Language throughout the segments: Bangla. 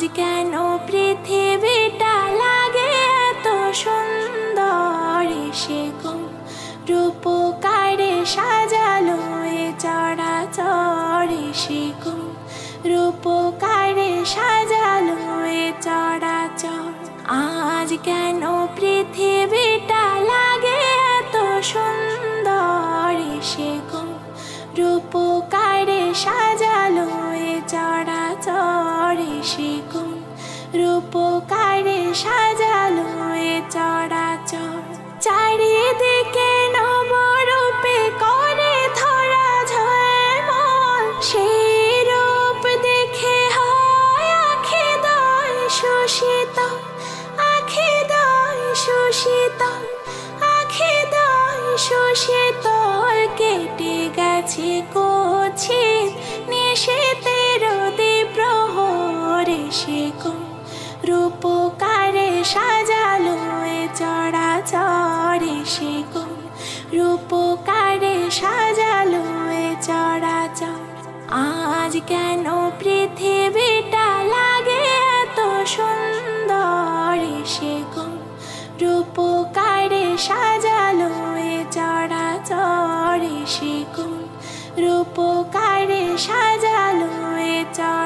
আজ কেন পৃথিবীটা লাগে এত সুন্দর? সে রূপকারে সাজালো এ চরাচরে। সে রূপকারে সাজালো এ চরাচর। আজ কেন পৃথিবীটা লাগে এত সুন্দর? সে রূপকারে সাজালো এ চরাচরে। সে কোন রূপকারে সাজালো এ চরাচর। চারিদিকে নবরূপে করে ধরা ঝলমল। সেই রূপ দেখে হয় আখি দয় শোষিত। আখি দয় শোষিত। আখি দয় শোষিত। কেটে গেছে কোছি প্রহরে সে কোন রূপকারে সাজালো এ চরাচরে সে কোন রূপকারে সাজালো এ চরাচর। আজ কেন পৃথিবীটা লাগে এত সুন্দর সে কোন রূপকারে সাজালো এ চরাচরে সে কোন রূপকারে সাজালো এ চরাচর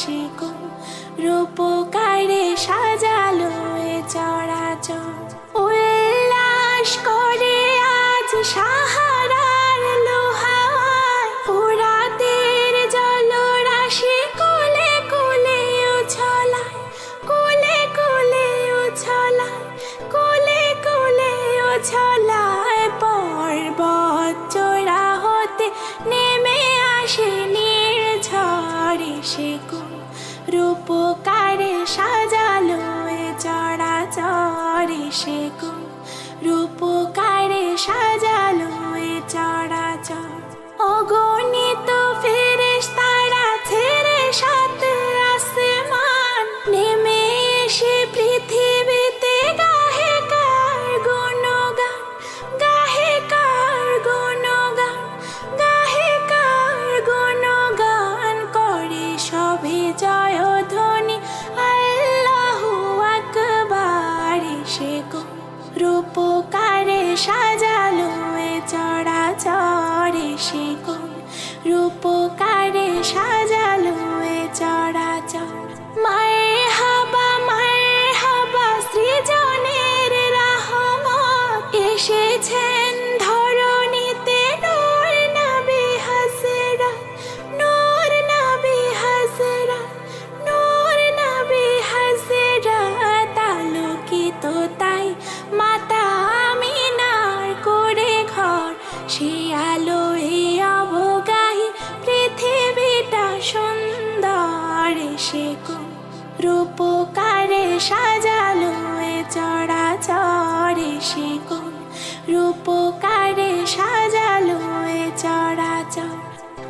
সে রূপকারে সাজালো এ চরাচর। উল্লাস করে আজ সাহারার চরাচরে সে রূপকারে সাজালো এ চরাচর। অগণিত ফেরেশ তারা ছেড়ে সাত আসমান। নেমে এসে পৃথিবীতে গাহে কার গুণগান, গাহে কার গুণগান, গাহে কার গুণগান করে সবে জয় রূপকারে সাজালো চড়া চড়ে সে কোন রূপকারে সে রূপকারে সাজালো এ চরাচরে সে কোন রূপকারে সাজালো এ চরাচর।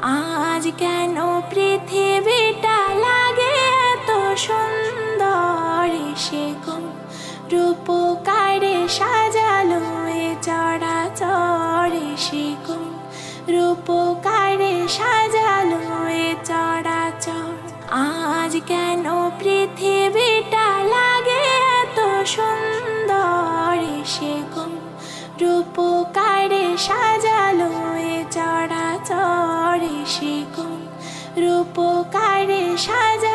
আজ কেন পৃথিবীটা লাগে এত সুন্দর সে রূপকারে সাজালো এ চরাচরে সে কোন রূপকারে সাজা শিকুন রূপকারে সাজা